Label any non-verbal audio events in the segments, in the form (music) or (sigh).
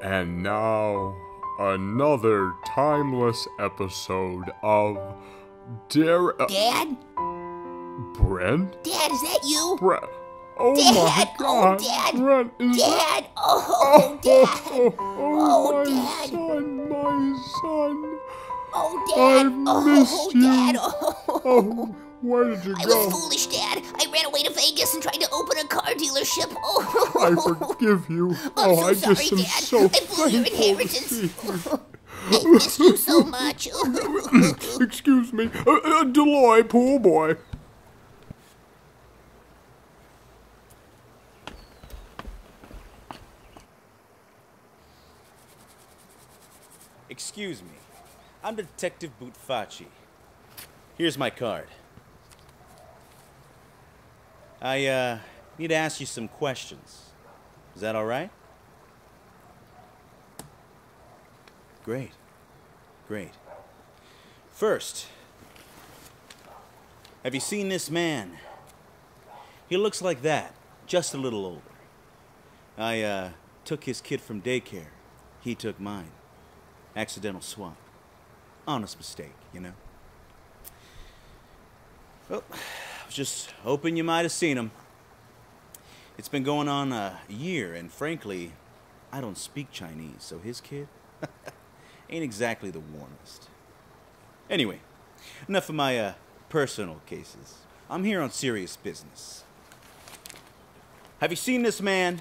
And now, another timeless episode of Dare. uh, Dad? Brent? Dad, is that you? Brent. Oh Dad! my Oh, god. Dad! Brent, is that. Dad! Oh, (laughs) Dad! Oh, Oh, my Dad. son, my son. Oh, Dad! I Oh, missed you. Dad! Oh. Oh, where did you I go? Was foolish, Dad. I ran away to Vegas and tried to open a car dealership. Oh, (laughs) I forgive you. I'm oh, so I sorry, just am Dad. so I blew your inheritance. (laughs) I missed you so much. (laughs) Excuse me, uh, uh, Deloy, poor boy. Excuse me. I'm Detective Butfacci. Here's my card. I, uh, need to ask you some questions. Is that alright? Great. Great. First, have you seen this man? He looks like that, just a little older. I, uh, took his kid from daycare. He took mine. Accidental swap. Honest mistake, you know? Well, was just hoping you might have seen him. It's been going on a year, and frankly, I don't speak Chinese, so his kid (laughs) ain't exactly the warmest. Anyway, enough of my uh, personal cases. I'm here on serious business. Have you seen this man?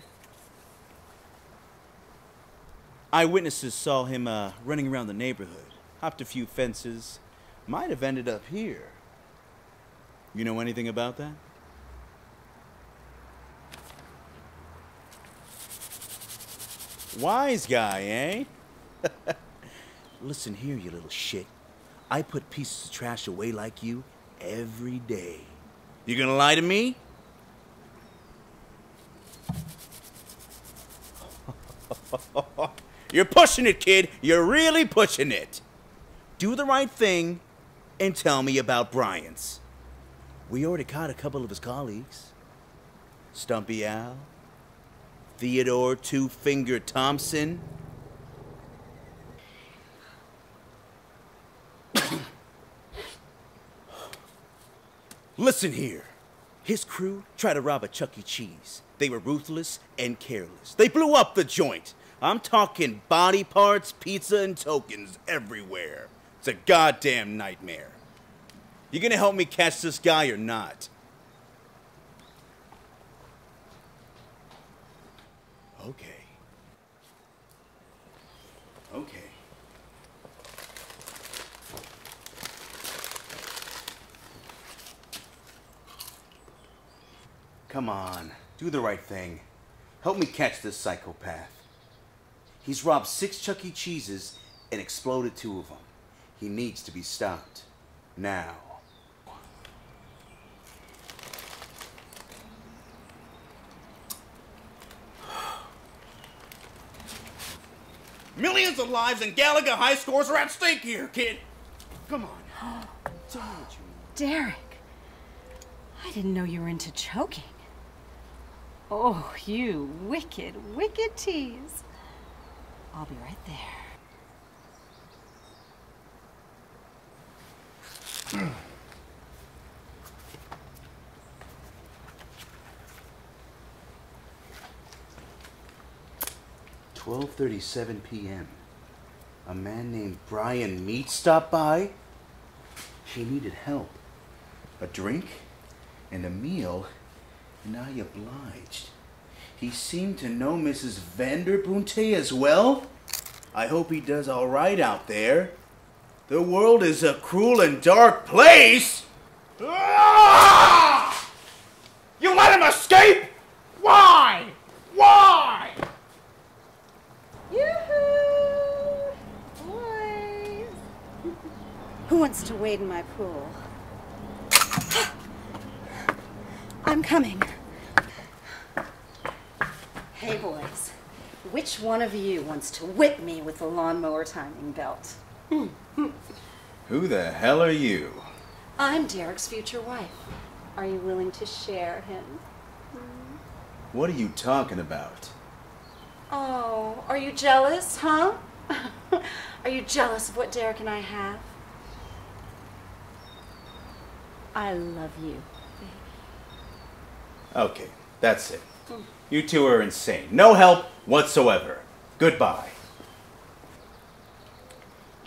Eyewitnesses saw him uh, running around the neighborhood, hopped a few fences, might have ended up here. You know anything about that? Wise guy, eh? (laughs) Listen here, you little shit. I put pieces of trash away like you every day. You gonna lie to me? (laughs) You're pushing it, kid. You're really pushing it. Do the right thing and tell me about Bryant's. We already caught a couple of his colleagues Stumpy Al, Theodore Two Finger Thompson. (coughs) Listen here. His crew tried to rob a Chuck E. Cheese. They were ruthless and careless. They blew up the joint. I'm talking body parts, pizza, and tokens everywhere. It's a goddamn nightmare. You gonna help me catch this guy or not? Okay. Okay. Come on, do the right thing. Help me catch this psychopath. He's robbed six Chuck E. Cheeses and exploded two of them. He needs to be stopped. Now. Millions of lives and Galaga high scores are at stake here, kid. Come on. Tell me what you Derek, I didn't know you were into choking. Oh, you wicked, wicked tease. I'll be right there. (clears throat) Twelve thirty-seven p.m. A man named Brian Meat stopped by. He needed help, a drink, and a meal, and I obliged. He seemed to know Mrs. Vanderbunte as well. I hope he does all right out there. The world is a cruel and dark place. Ah! You let him escape? Why? Why? Yoo-hoo! Boys! Who wants to wade in my pool? I'm coming. Hey, boys. Which one of you wants to whip me with the lawnmower timing belt? (laughs) Who the hell are you? I'm Derek's future wife. Are you willing to share him? What are you talking about? Oh, are you jealous, huh? (laughs) are you jealous of what Derek and I have? I love you. Okay, that's it. Mm. You two are insane. No help whatsoever. Goodbye.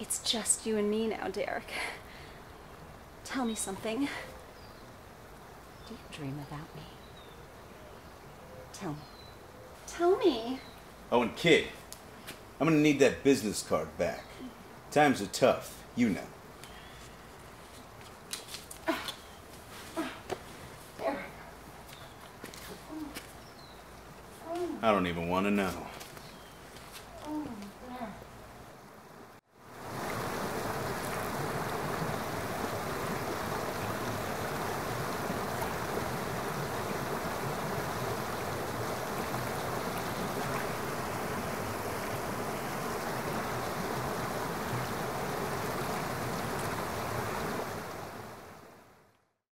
It's just you and me now, Derek. Tell me something. Do you dream about me? Tell me. Tell me. Oh, and kid, I'm gonna need that business card back. Times are tough, you know. I don't even want to know.